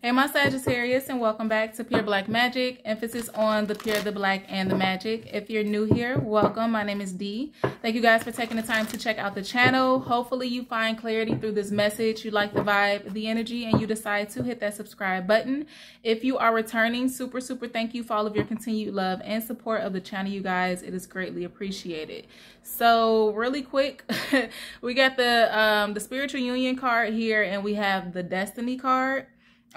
Hey, my Sagittarius, and welcome back to Pure Black Magic. Emphasis on the pure, the black, and the magic. If you're new here, welcome. My name is Dee. Thank you guys for taking the time to check out the channel. Hopefully, you find clarity through this message. You like the vibe, the energy, and you decide to hit that subscribe button. If you are returning, super, super thank you for all of your continued love and support of the channel, you guys. It is greatly appreciated. So, really quick, we got the um, the spiritual union card here, and we have the destiny card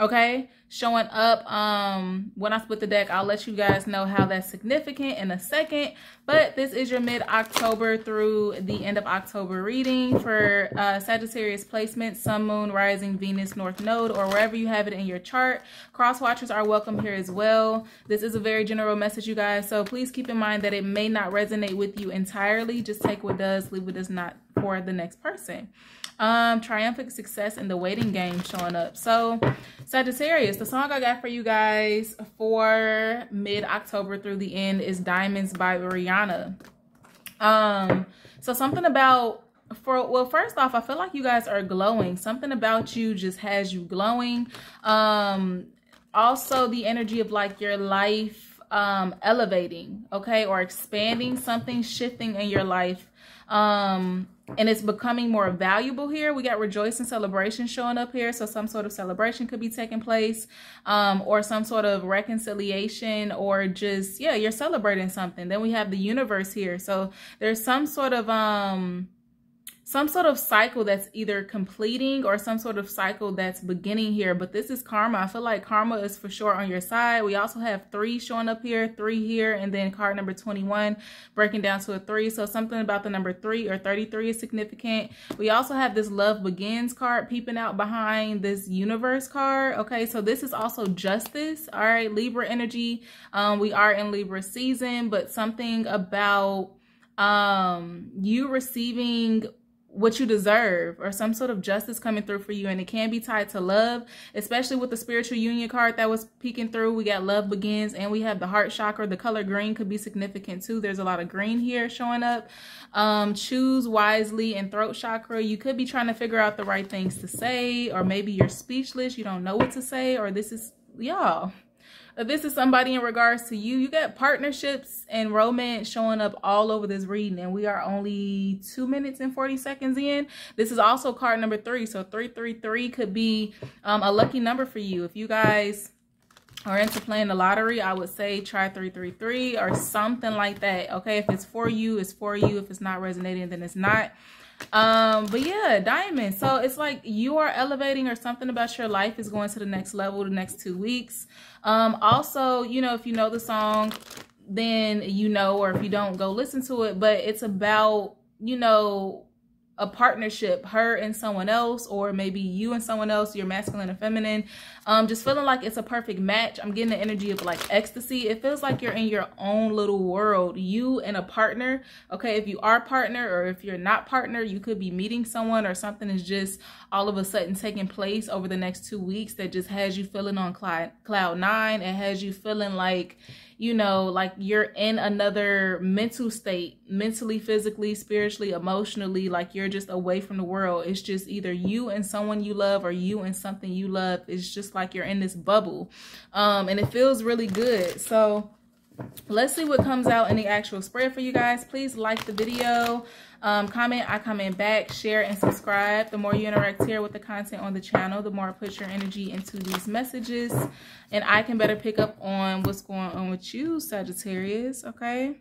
okay? Showing up um when i split the deck i'll let you guys know how that's significant in a second. But this is your mid-october through the end of october reading for uh sagittarius placement sun moon rising venus north node or wherever you have it in your chart. Cross watchers are welcome here as well. This is a very general message you guys so please keep in mind that it may not resonate with you entirely. Just take what does leave what does not for the next person um, triumphant success in the waiting game showing up. So, Sagittarius, the song I got for you guys for mid-October through the end is Diamonds by Rihanna. Um, so something about for well first off i feel like you guys are glowing something about you just has you glowing um also the energy of like your life um elevating okay or expanding something shifting in your life um and it's becoming more valuable here. We got rejoice and celebration showing up here. So some sort of celebration could be taking place um, or some sort of reconciliation or just, yeah, you're celebrating something. Then we have the universe here. So there's some sort of, um, some sort of cycle that's either completing or some sort of cycle that's beginning here. But this is karma. I feel like karma is for sure on your side. We also have three showing up here, three here, and then card number 21 breaking down to a three. So something about the number three or 33 is significant. We also have this love begins card peeping out behind this universe card. Okay, so this is also justice. All right, Libra energy. Um, we are in Libra season, but something about um you receiving what you deserve or some sort of justice coming through for you. And it can be tied to love especially with the spiritual union card that was peeking through. We got love begins and we have the heart chakra. The color green could be significant too. There's a lot of green here showing up. Um choose wisely and throat chakra. You could be trying to figure out the right things to say or maybe you're speechless. You don't know what to say or this is y'all this is somebody in regards to you, you got partnerships and romance showing up all over this reading. And we are only two minutes and 40 seconds in. This is also card number three. So 333 could be um, a lucky number for you. If you guys are into playing the lottery, I would say try 333 or something like that. Okay, if it's for you, it's for you. If it's not resonating, then it's not um but yeah diamond. So it's like you are elevating or something about your life is going to the next level the next two weeks. Um also you know if you know the song then you know or if you don't go listen to it. But it's about you know a partnership, her and someone else, or maybe you and someone else, you're masculine and feminine. Um, just feeling like it's a perfect match. I'm getting the energy of like ecstasy. It feels like you're in your own little world. You and a partner. Okay, if you are partner or if you're not partner, you could be meeting someone or something is just all of a sudden taking place over the next two weeks that just has you feeling on cloud, cloud nine. It has you feeling like you know, like you're in another mental state, mentally, physically, spiritually, emotionally, like you're just away from the world. It's just either you and someone you love or you and something you love. It's just like you're in this bubble. Um, and it feels really good. So let's see what comes out in the actual spread for you guys. Please like the video. Um, comment, I comment back, share, and subscribe. The more you interact here with the content on the channel, the more I put your energy into these messages. And I can better pick up on what's going on with you, Sagittarius, okay?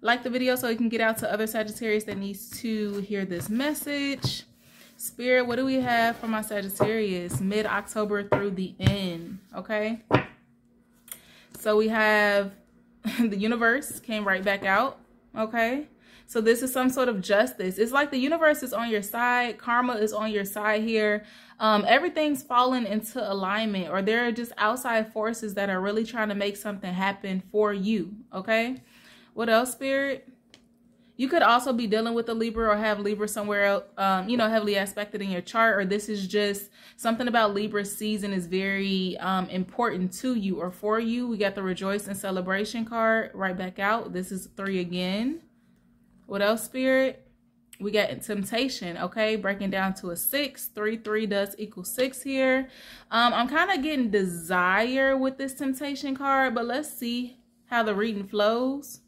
Like the video so you can get out to other Sagittarius that needs to hear this message. Spirit, what do we have for my Sagittarius? Mid-October through the end, okay? So we have the universe came right back out, okay? So this is some sort of justice. It's like the universe is on your side. Karma is on your side here. Um, everything's falling into alignment or there are just outside forces that are really trying to make something happen for you. Okay. What else, Spirit? You could also be dealing with a Libra or have Libra somewhere else, um, you know, heavily aspected in your chart, or this is just something about Libra season is very um, important to you or for you. We got the rejoice and celebration card right back out. This is three again. What else, Spirit? we got temptation okay? Breaking down to a six. Three three does equal six here. Um i'm kind of getting desire with this temptation card but let's see how the reading flows.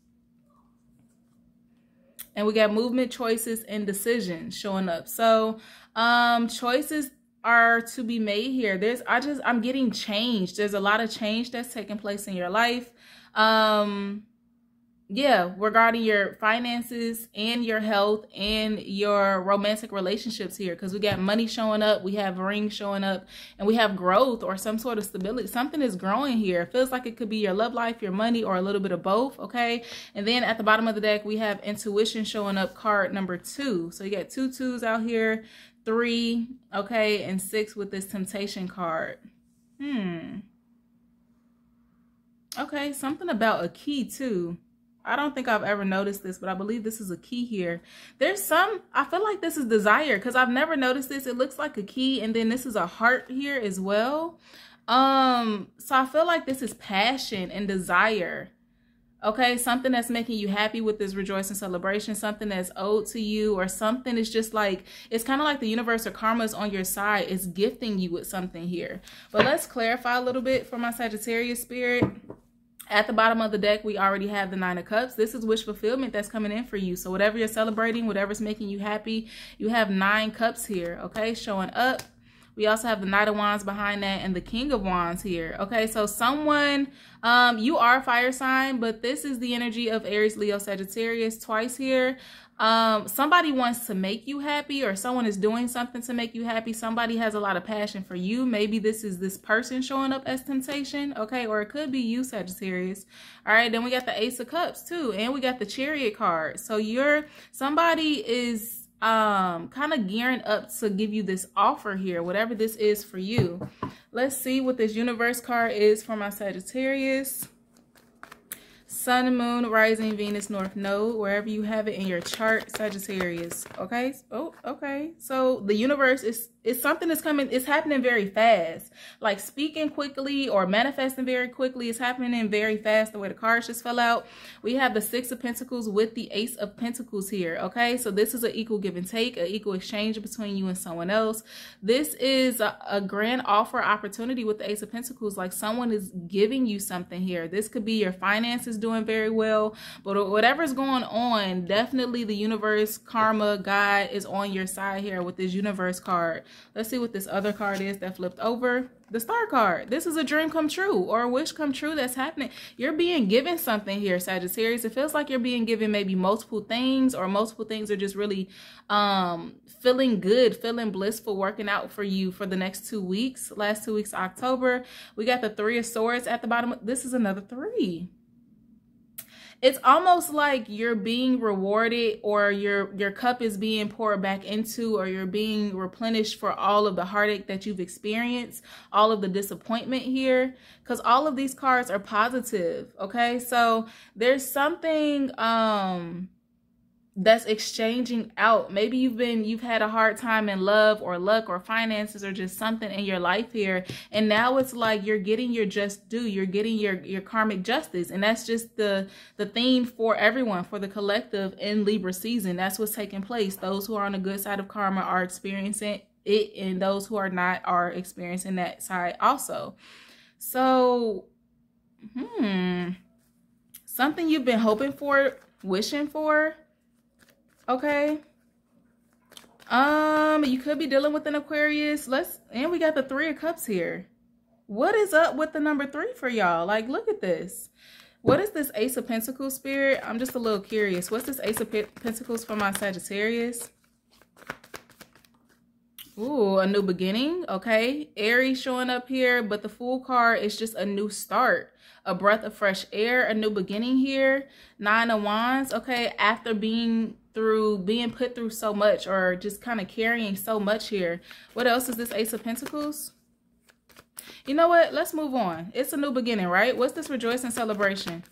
And we got movement choices and decisions showing up. So um choices are to be made here. There's i just i'm getting changed. There's a lot of change that's taking place in your life. Um yeah, regarding your finances and your health and your romantic relationships here because we got money showing up, we have rings showing up, and we have growth or some sort of stability. Something is growing here. It feels like it could be your love life, your money, or a little bit of both, okay? And then at the bottom of the deck, we have intuition showing up card number two. So you got two twos out here, three, okay, and six with this temptation card. Hmm. Okay, something about a key too. I don't think I've ever noticed this, but I believe this is a key here. There's some, I feel like this is desire because I've never noticed this. It looks like a key and then this is a heart here as well. Um, so I feel like this is passion and desire. Okay, something that's making you happy with this rejoicing celebration, something that's owed to you, or something is just like it's kind of like the universe or karma is on your side, it's gifting you with something here. But let's clarify a little bit for my Sagittarius spirit. At the bottom of the deck, we already have the Nine of Cups. This is wish fulfillment that's coming in for you. So whatever you're celebrating, whatever's making you happy, you have nine cups here, okay, showing up. We also have the Knight of Wands behind that and the King of Wands here. Okay, so someone, um, you are a fire sign, but this is the energy of Aries, Leo, Sagittarius twice here um somebody wants to make you happy or someone is doing something to make you happy. Somebody has a lot of passion for you. Maybe this is this person showing up as temptation okay? Or it could be you sagittarius. All right then we got the ace of cups too and we got the chariot card. So you're somebody is um kind of gearing up to give you this offer here whatever this is for you. Let's see what this universe card is for my sagittarius Sun, Moon, Rising, Venus, North Node, wherever you have it in your chart, Sagittarius. Okay. Oh, okay. So the universe is it's something that's coming, it's happening very fast. Like speaking quickly or manifesting very quickly. It's happening very fast the way the cards just fell out. We have the Six of Pentacles with the Ace of Pentacles here. Okay. So this is an equal give and take, an equal exchange between you and someone else. This is a, a grand offer opportunity with the Ace of Pentacles. Like someone is giving you something here. This could be your finances doing very well, but whatever's going on, definitely the universe, karma, God is on your side here with this universe card. Let's see what this other card is that flipped over. The star card. This is a dream come true or a wish come true that's happening. You're being given something here, Sagittarius. It feels like you're being given maybe multiple things or multiple things are just really um, feeling good, feeling blissful, working out for you for the next two weeks. Last two weeks, October. We got the three of swords at the bottom. This is another three it's almost like you're being rewarded or your your cup is being poured back into or you're being replenished for all of the heartache that you've experienced all of the disappointment here because all of these cards are positive okay? So there's something um that's exchanging out. Maybe you've been you've had a hard time in love or luck or finances or just something in your life here and now it's like you're getting your just due. You're getting your your karmic justice and that's just the the theme for everyone for the collective in Libra season. That's what's taking place. Those who are on the good side of karma are experiencing it and those who are not are experiencing that side also. So, hmm something you've been hoping for, wishing for Okay. Um, you could be dealing with an Aquarius. Let's and we got the three of cups here. What is up with the number three for y'all? Like, look at this. What is this Ace of Pentacles spirit? I'm just a little curious. What's this Ace of Pentacles for my Sagittarius? Ooh, a new beginning. Okay. Aries showing up here, but the Fool card is just a new start. A breath of fresh air, a new beginning here. Nine of Wands. Okay. After being through being put through so much or just kind of carrying so much here. What else is this Ace of Pentacles? You know what? Let's move on. It's a new beginning, right? What's this rejoice and celebration?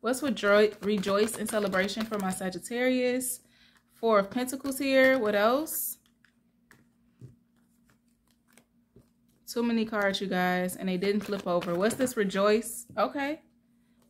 What's with rejoice and celebration for my Sagittarius? Four of Pentacles here. What else? Too many cards, you guys, and they didn't flip over. What's this rejoice? Okay.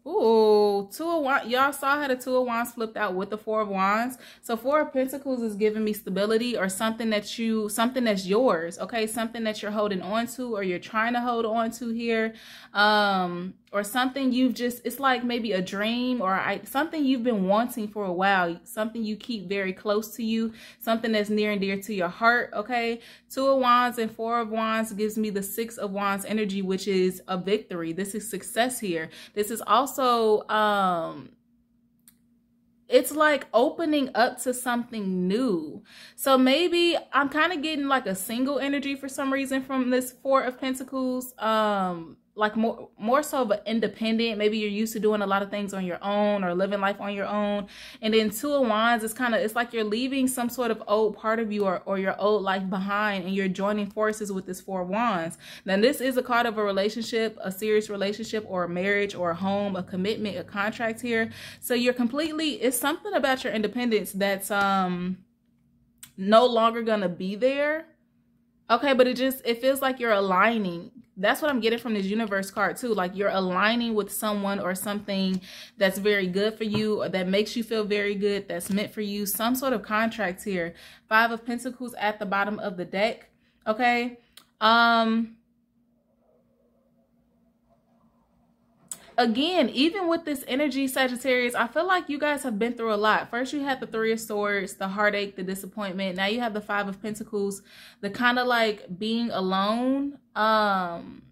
Ooh, two of wands. Y'all saw how the two of wands flipped out with the four of wands. So four of pentacles is giving me stability or something that you, something that's yours. Okay. Something that you're holding on to or you're trying to hold on to here. Um, or something you've just it's like maybe a dream or I, something you've been wanting for a while something you keep very close to you something that's near and dear to your heart okay two of wands and four of wands gives me the six of wands energy which is a victory this is success here this is also um it's like opening up to something new. So maybe I'm kind of getting like a single energy for some reason from this Four of Pentacles. Um, like more more so of an independent. Maybe you're used to doing a lot of things on your own or living life on your own. And then two of wands it's kind of it's like you're leaving some sort of old part of you or, or your old life behind and you're joining forces with this four wands. Now this is a card of a relationship a serious relationship or a marriage or a home a commitment a contract here. So you're completely it's something about your independence that's um no longer gonna be there okay but it just it feels like you're aligning that's what I'm getting from this universe card too. Like you're aligning with someone or something that's very good for you or that makes you feel very good, that's meant for you. Some sort of contract here. Five of Pentacles at the bottom of the deck. Okay. Um, again, even with this energy, Sagittarius, I feel like you guys have been through a lot. First, you had the Three of Swords, the heartache, the disappointment. Now you have the Five of Pentacles, the kind of like being alone. Um,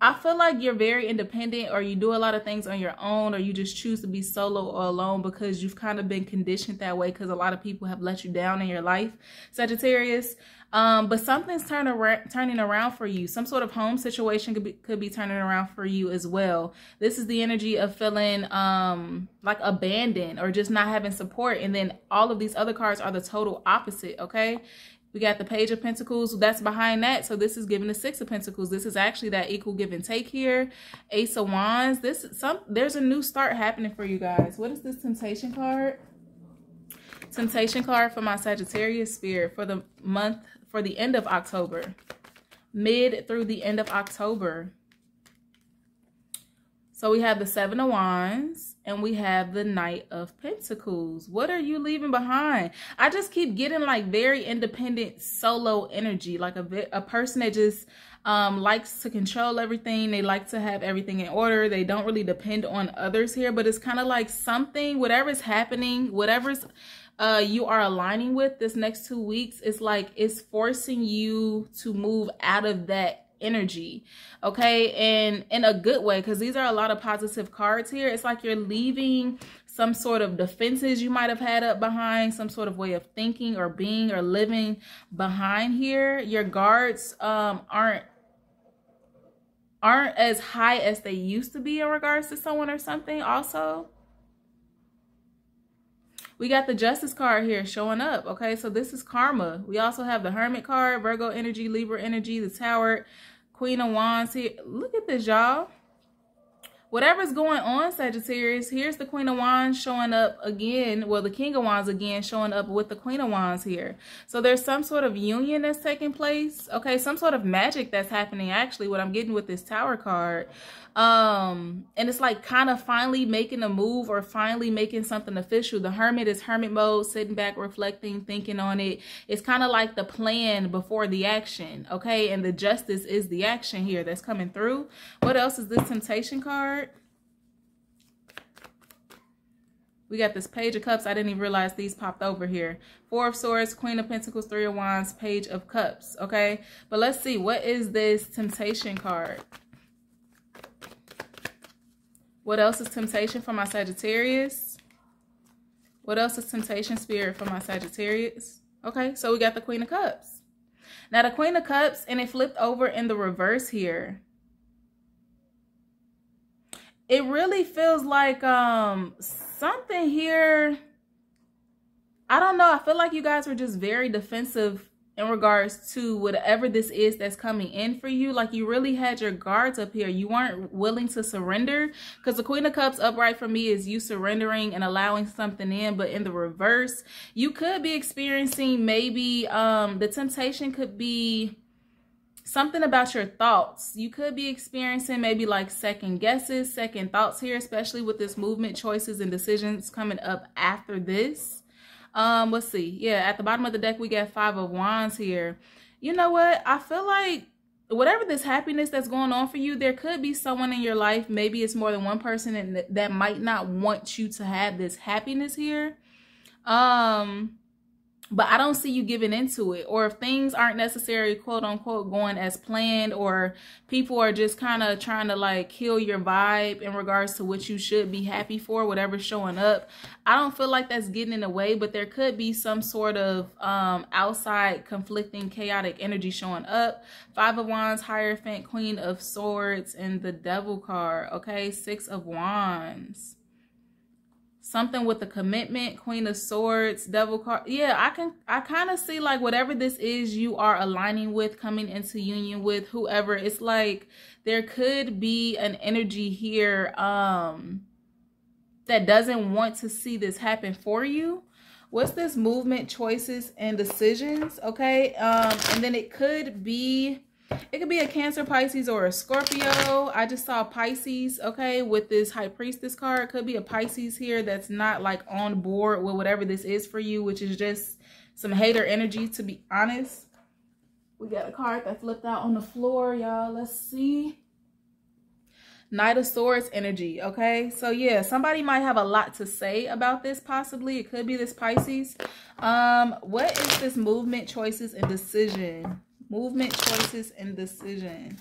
I feel like you're very independent or you do a lot of things on your own or you just choose to be solo or alone because you've kind of been conditioned that way because a lot of people have let you down in your life, Sagittarius. Um, but something's turning around, turning around for you. Some sort of home situation could be, could be turning around for you as well. This is the energy of feeling um, like abandoned or just not having support. And then all of these other cards are the total opposite, okay? We got the Page of Pentacles. That's behind that. So this is giving the Six of Pentacles. This is actually that equal give and take here. Ace of Wands. This some there's a new start happening for you guys. What is this Temptation card? Temptation card for my Sagittarius spirit for the month for the end of October, mid through the end of October. So we have the Seven of Wands and we have the Knight of Pentacles. What are you leaving behind? I just keep getting like very independent solo energy, like a, a person that just um, likes to control everything. They like to have everything in order. They don't really depend on others here, but it's kind of like something, whatever's happening, whatever's uh, you are aligning with this next two weeks, it's like it's forcing you to move out of that energy okay? And in a good way because these are a lot of positive cards here. It's like you're leaving some sort of defenses you might have had up behind some sort of way of thinking or being or living behind here. Your guards um aren't aren't as high as they used to be in regards to someone or something also we got the justice card here showing up. Okay, so this is karma. We also have the hermit card, Virgo energy, Libra energy, the tower, queen of wands here. Look at this, y'all whatever's going on, Sagittarius, here's the Queen of Wands showing up again. Well, the King of Wands again showing up with the Queen of Wands here. So there's some sort of union that's taking place. Okay, some sort of magic that's happening, actually, what I'm getting with this Tower card. Um, and it's like kind of finally making a move or finally making something official. The Hermit is Hermit mode, sitting back, reflecting, thinking on it. It's kind of like the plan before the action, okay? And the Justice is the action here that's coming through. What else is this Temptation card? We got this Page of Cups. I didn't even realize these popped over here. Four of Swords, Queen of Pentacles, Three of Wands, Page of Cups. Okay, but let's see. What is this Temptation card? What else is Temptation for my Sagittarius? What else is Temptation Spirit for my Sagittarius? Okay, so we got the Queen of Cups. Now the Queen of Cups, and it flipped over in the reverse here it really feels like um something here I don't know. I feel like you guys were just very defensive in regards to whatever this is that's coming in for you. Like you really had your guards up here. You weren't willing to surrender because the Queen of Cups upright for me is you surrendering and allowing something in. But in the reverse, you could be experiencing maybe um, the temptation could be something about your thoughts. You could be experiencing maybe like second guesses, second thoughts here, especially with this movement, choices, and decisions coming up after this. Um, let's see. Yeah, at the bottom of the deck, we got five of wands here. You know what? I feel like whatever this happiness that's going on for you, there could be someone in your life, maybe it's more than one person and that might not want you to have this happiness here. Um, but I don't see you giving into it. Or if things aren't necessarily quote unquote going as planned, or people are just kind of trying to like kill your vibe in regards to what you should be happy for, whatever's showing up. I don't feel like that's getting in the way, but there could be some sort of um, outside conflicting chaotic energy showing up. Five of Wands, Hierophant, Queen of Swords, and the Devil card. Okay, Six of Wands something with a commitment queen of swords devil card yeah i can i kind of see like whatever this is you are aligning with coming into union with whoever it's like there could be an energy here um that doesn't want to see this happen for you. What's this movement choices and decisions? Okay um and then it could be it could be a Cancer, Pisces, or a Scorpio. I just saw Pisces, okay, with this High Priestess card. It could be a Pisces here that's not like on board with whatever this is for you, which is just some hater energy, to be honest. We got a card that flipped out on the floor, y'all. Let's see. Knight of Swords energy, okay? So, yeah, somebody might have a lot to say about this, possibly. It could be this Pisces. Um, What is this movement, choices, and decision? Movement, choices, and decision.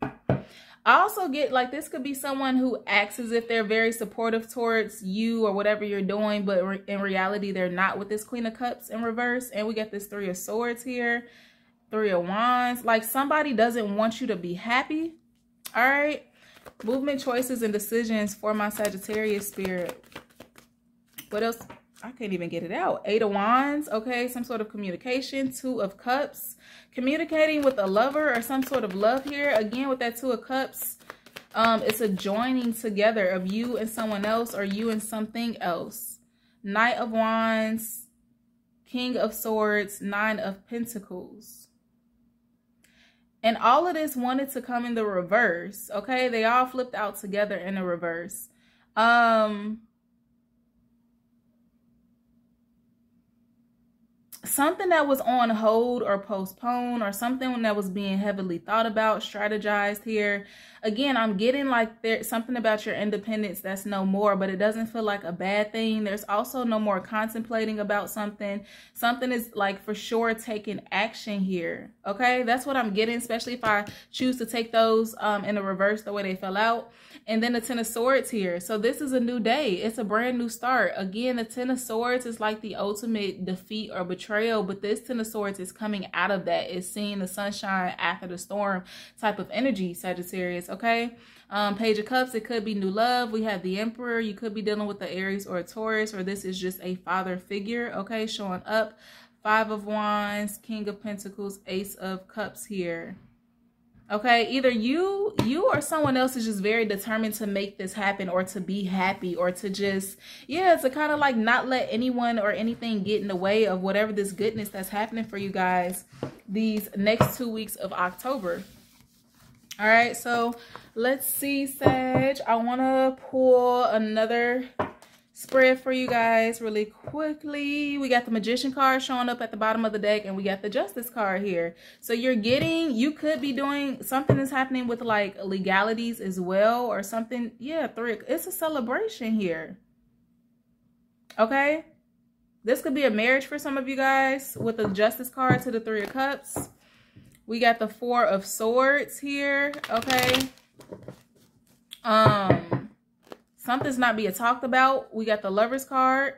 I also get like this could be someone who acts as if they're very supportive towards you or whatever you're doing, but re in reality, they're not with this Queen of Cups in reverse. And we get this Three of Swords here, Three of Wands. Like somebody doesn't want you to be happy. All right. Movement, choices, and decisions for my Sagittarius spirit. What else? I can't even get it out. Eight of Wands, okay, some sort of communication. Two of Cups, communicating with a lover or some sort of love here. Again, with that Two of Cups, um, it's a joining together of you and someone else or you and something else. Knight of Wands, King of Swords, Nine of Pentacles. And all of this wanted to come in the reverse, okay? They all flipped out together in the reverse. Um, something that was on hold or postponed or something that was being heavily thought about, strategized here. Again, I'm getting like there's something about your independence that's no more, but it doesn't feel like a bad thing. There's also no more contemplating about something. Something is like for sure taking action here. Okay, that's what I'm getting, especially if I choose to take those um, in the reverse the way they fell out. And then the Ten of Swords here. So this is a new day. It's a brand new start. Again, the Ten of Swords is like the ultimate defeat or betrayal. But this Ten of Swords is coming out of that. It's seeing the sunshine after the storm type of energy, Sagittarius. Um, Page of Cups, it could be new love. We have the Emperor. You could be dealing with the Aries or a Taurus. Or this is just a father figure. Okay. Showing up. Five of Wands, King of Pentacles, Ace of Cups here okay either you you or someone else is just very determined to make this happen or to be happy or to just yeah to kind of like not let anyone or anything get in the way of whatever this goodness that's happening for you guys these next two weeks of october all right so let's see sage i want to pull another spread for you guys really quickly. We got the Magician card showing up at the bottom of the deck and we got the Justice card here. So you're getting, you could be doing, something is happening with like legalities as well or something. Yeah, three, it's a celebration here. Okay. This could be a marriage for some of you guys with the Justice card to the Three of Cups. We got the Four of Swords here. Okay. Um, something's not being talked about. We got the lover's card.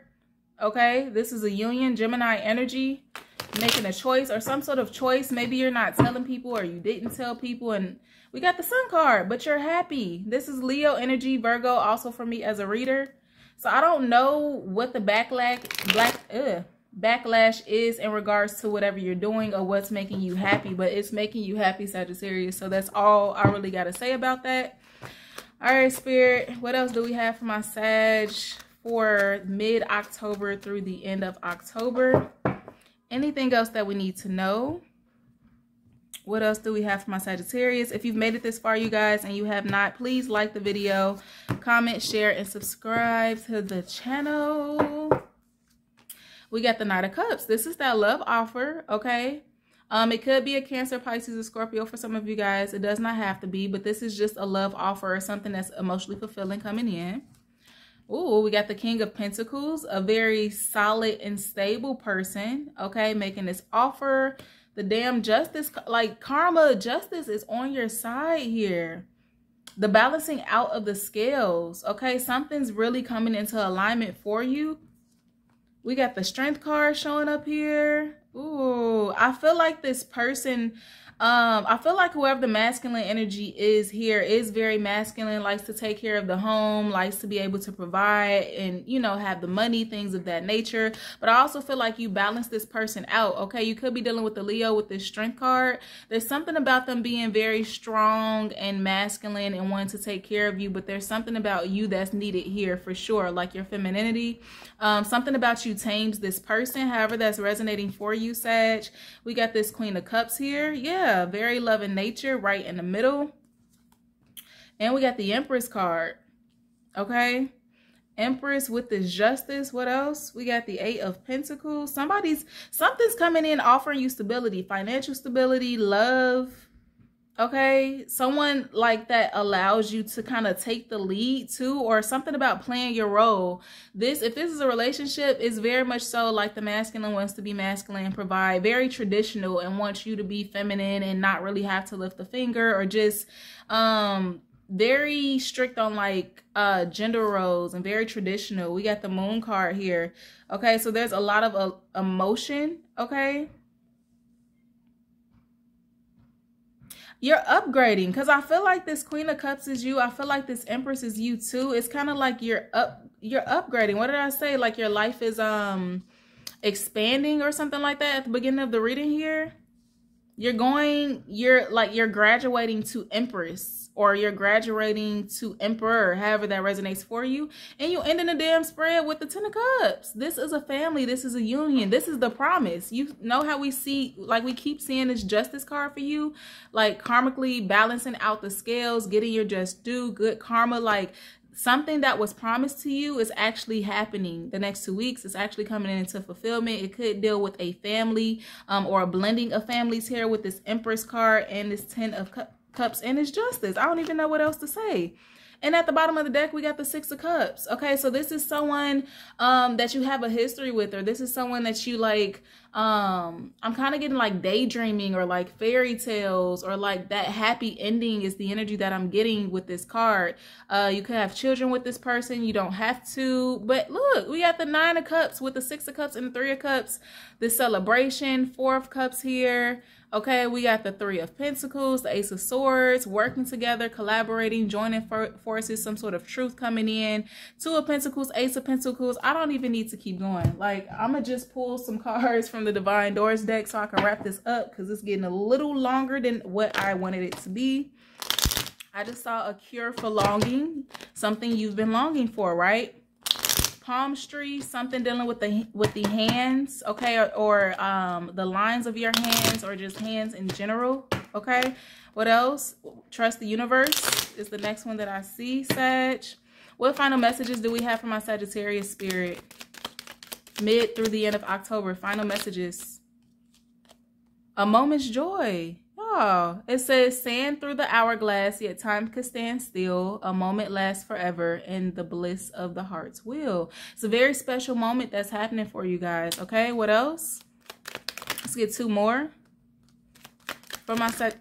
Okay, this is a union, Gemini energy, making a choice or some sort of choice. Maybe you're not telling people or you didn't tell people. And we got the sun card, but you're happy. This is Leo energy, Virgo, also for me as a reader. So I don't know what the backlash, black, ugh, backlash is in regards to whatever you're doing or what's making you happy, but it's making you happy, Sagittarius. So that's all I really got to say about that. All right, Spirit, what else do we have for my Sag for mid-October through the end of October? Anything else that we need to know? what else do we have for my Sagittarius? If you've made it this far, you guys, and you have not, please like the video, comment, share, and subscribe to the channel. We got the Knight of Cups. This is that love offer, okay? Um, it could be a Cancer, Pisces, or Scorpio for some of you guys. It does not have to be, but this is just a love offer or something that's emotionally fulfilling coming in. Ooh, we got the King of Pentacles, a very solid and stable person, okay, making this offer the damn justice, like karma, justice is on your side here. The balancing out of the scales, okay? Something's really coming into alignment for you. We got the strength card showing up here. Ooh, I feel like this person um, I feel like whoever the masculine energy is here is very masculine, likes to take care of the home, likes to be able to provide and, you know, have the money, things of that nature. But I also feel like you balance this person out, okay? You could be dealing with the Leo with this strength card. There's something about them being very strong and masculine and wanting to take care of you, but there's something about you that's needed here for sure, like your femininity. Um, something about you tames this person, however that's resonating for you, Sag. We got this Queen of Cups here. Yeah, very loving nature right in the middle. And we got the Empress card. Okay. Empress with the justice. What else? We got the Eight of Pentacles. Somebody's, something's coming in offering you stability, financial stability, love, okay someone like that allows you to kind of take the lead too or something about playing your role. This if this is a relationship is very much so like the masculine wants to be masculine provide very traditional and wants you to be feminine and not really have to lift a finger or just um very strict on like uh gender roles and very traditional. We got the moon card here. Okay so there's a lot of uh, emotion okay you're upgrading because I feel like this Queen of Cups is you. I feel like this Empress is you too. It's kind of like you're up, you're upgrading. What did I say? Like your life is um expanding or something like that at the beginning of the reading here. You're going, you're like you're graduating to Empress or you're graduating to emperor, however that resonates for you, and you ending a damn spread with the Ten of Cups. This is a family. This is a union. This is the promise. You know how we see, like we keep seeing this justice card for you, like karmically balancing out the scales, getting your just due, good karma, like something that was promised to you is actually happening the next two weeks it's actually coming into fulfillment it could deal with a family um, or a blending of families here with this empress card and this ten of cups cups and it's justice. I don't even know what else to say. And at the bottom of the deck, we got the Six of Cups. Okay, so this is someone um, that you have a history with, or this is someone that you like. Um, I'm kind of getting like daydreaming or like fairy tales or like that happy ending is the energy that I'm getting with this card. Uh, you could have children with this person. You don't have to. But look, we got the Nine of Cups with the Six of Cups and the Three of Cups. The celebration, Four of Cups here. Okay, we got the Three of Pentacles, the Ace of Swords, working together, collaborating, joining for forces, some sort of truth coming in. Two of Pentacles, Ace of Pentacles. I don't even need to keep going. Like, I'm to just pull some cards from the Divine Doors deck so I can wrap this up because it's getting a little longer than what I wanted it to be. I just saw a cure for longing, something you've been longing for, right? palmistry, something dealing with the with the hands, okay, or, or um, the lines of your hands or just hands in general, okay? What else? Trust the universe is the next one that I see, Sag. What final messages do we have for my Sagittarius spirit? Mid through the end of October, final messages. A moment's joy. Oh, it says sand through the hourglass, yet time could stand still. A moment lasts forever in the bliss of the heart's will. It's a very special moment that's happening for you guys. Okay, what else? Let's get two more. For my set.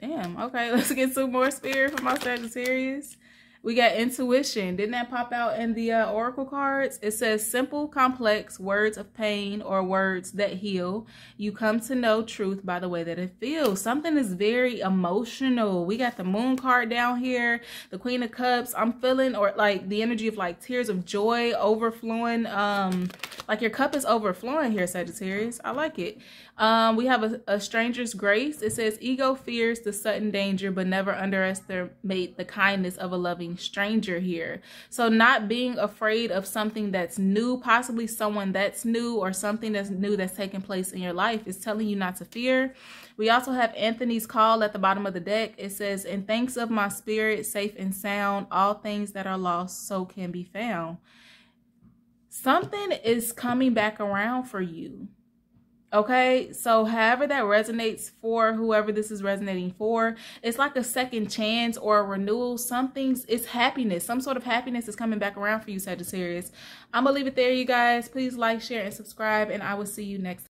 Damn, okay, let's get two more spirit for my Sagittarius. We got intuition. Didn't that pop out in the uh, oracle cards? It says simple, complex words of pain or words that heal. You come to know truth by the way that it feels. Something is very emotional. We got the moon card down here, the queen of cups. I'm feeling or like the energy of like tears of joy overflowing. Um, like your cup is overflowing here, Sagittarius. I like it. Um, we have a, a stranger's grace. It says, ego fears the sudden danger, but never underestimate the kindness of a loving stranger here. So not being afraid of something that's new, possibly someone that's new or something that's new that's taking place in your life is telling you not to fear. We also have Anthony's call at the bottom of the deck. It says, in thanks of my spirit, safe and sound, all things that are lost so can be found. Something is coming back around for you Okay, so however that resonates for whoever this is resonating for, it's like a second chance or a renewal. Something's it's happiness. Some sort of happiness is coming back around for you, Sagittarius. I'm gonna leave it there, you guys. Please like, share, and subscribe, and I will see you next time.